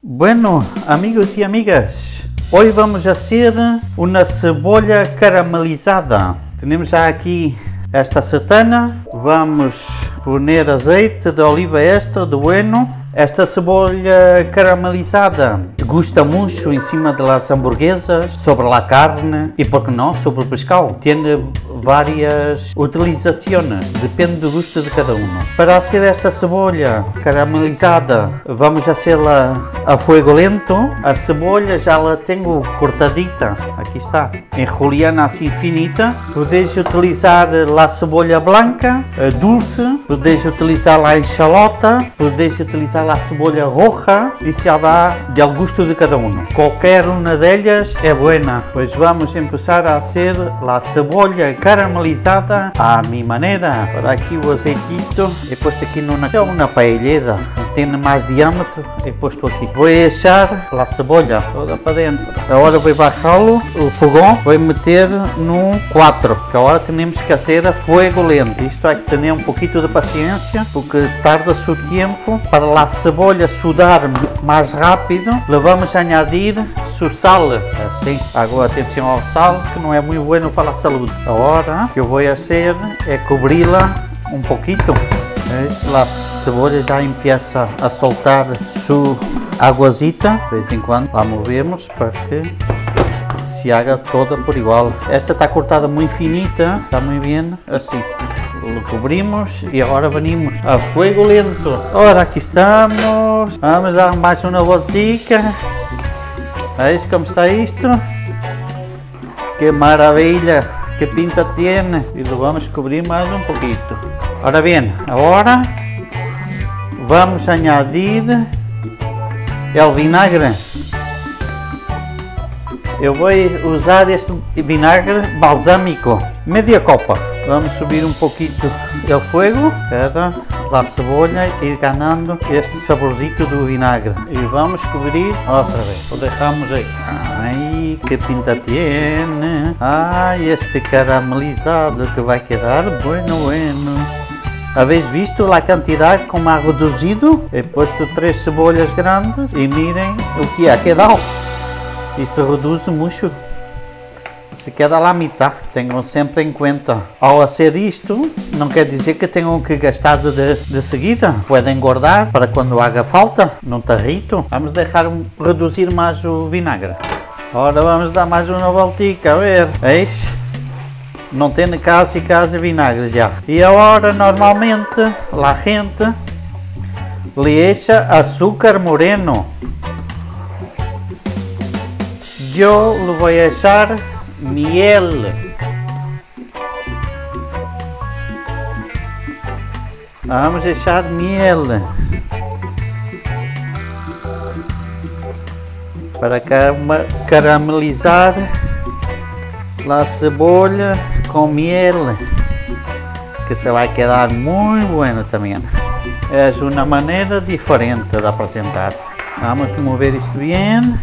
Bueno, amigos y amigas, hoy vamos a hacer una cebolla caramelizada. Tenemos ya aquí esta sertana, vamos poner aceite de oliva extra de bueno. Esta cebolla caramelizada gusta mucho encima de las hamburguesas, sobre la carne y, por qué no, sobre el pescado. Tiene várias utilizações, depende do gosto de cada um. Para fazer esta cebola caramelizada, vamos fazê-la a fogo lento. A cebola já la tenho cortadita, aqui está, em juliana assim finita. Podes utilizar a cebola branca, a dulce, podes utilizar a enxalota, podes utilizar a cebola roja, e já dá de ao gosto de cada um. Qualquer uma delas é boa, pois vamos começar a fazer a cebola caramelizada a mi manera. Por aquí o aceitito, he puesto aquí en una, una paellera, tiene más diámetro, he puesto aquí. Voy a echar la cebolla toda para dentro. Ahora voy a bajarlo, el fogón, voy a meter no 4, que ahora tenemos que hacer a fuego lento. Isto hay que tener un poquito de paciencia, porque tarda su tiempo. Para la cebolla sudar más rápido, le vamos a añadir su sal. Assim, agora atenção ao sal, que não é muito bueno para a saúde. Agora, o que eu vou fazer é cobri-la um pouquinho. A cebola já empieza a soltar sua aguazita, de vez em quando lá movemos para que se haga toda por igual. Esta está cortada muito finita, está muito bem assim. Lo cobrimos e agora venimos a fuego lento. Ora, aqui estamos. Vamos dar mais uma voltica. ¿Veis como está isto? ¡Qué maravilla! ¡Qué pinta tiene! Y lo vamos a cubrir más un poquito. Ahora bien, ahora vamos añadir el vinagre. Eu vou usar este vinagre balsâmico, media copa. Vamos subir um pouquinho o fogo para a cebola ir ganando este saborzito do vinagre. E vamos cobrir outra vez. Lo deixamos aí. Ai, que pinta tiene. Ai, este caramelizado que vai quedar bueno, bueno. Habéis visto a quantidade como ha reduzido? He posto três cebolhas grandes e mirem o que ha quedado. Isto reduz muito. Se queda lá a mitad, tenham sempre em conta. Ao fazer isto, não quer dizer que tenham que gastar de, de seguida. Podem engordar para quando haja falta, não está rito. Vamos deixar reduzir mais o vinagre. Agora vamos dar mais uma voltica, a ver. Eis? Não tem casi casi vinagre já. E agora, normalmente, a gente lhe echa açúcar moreno. Eu lhe vou echar miel. Vamos echar miel. Para caramelizar a cebola com miel. Que se vai quedar muito bueno também. É uma maneira diferente de apresentar. Vamos mover isto bem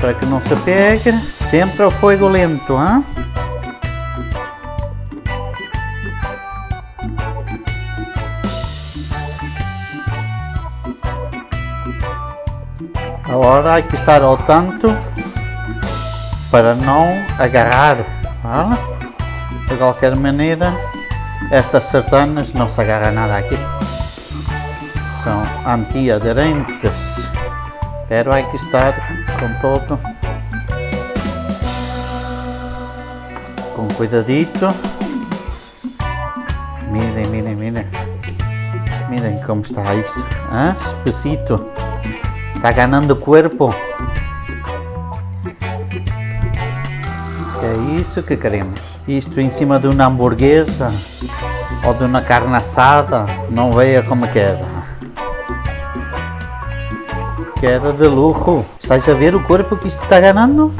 para que não se pegue, sempre ao fogo lento, hein? Agora há que estar ao tanto para não agarrar, vale? De qualquer maneira estas sertanas não se agarra nada aqui, são antiaderentes. Pero hay que estar con todo, con cuidadito. Miren, miren, miren. Miren cómo está esto. ¿Ah? Espesito. Está ganando cuerpo. É isso que queremos. Isto em cima de uma hamburguesa ou de uma carne assada, não veja como queda queda de lujo. ¿Estáis a ver o corpo que isto está ganhando?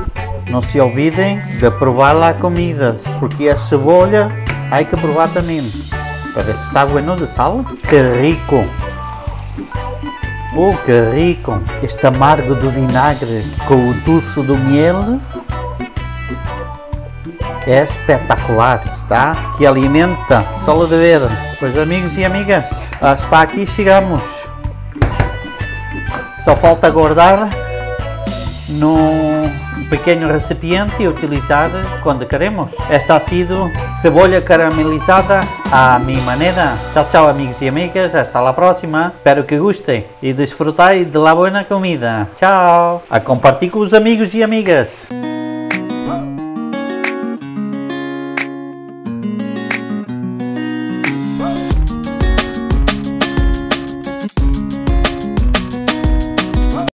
Não se olvidem de provar lá comidas, porque a cebola há que provar também. Se está bueno de sal. Que rico! Oh, que rico! Este amargo do vinagre com o doce do miel espetacular, está? Que alimenta, só de ver. Pois amigos e amigas, hasta aqui chegamos. Só falta guardar num pequeno recipiente e utilizar quando queremos. Esta ha sido cebolla caramelizada a mi maneira. Tchau, tchau amigos e amigas, hasta la próxima. Espero que gostem e desfrutai de la buena comida. Tchau! A compartilhar com os amigos e amigas.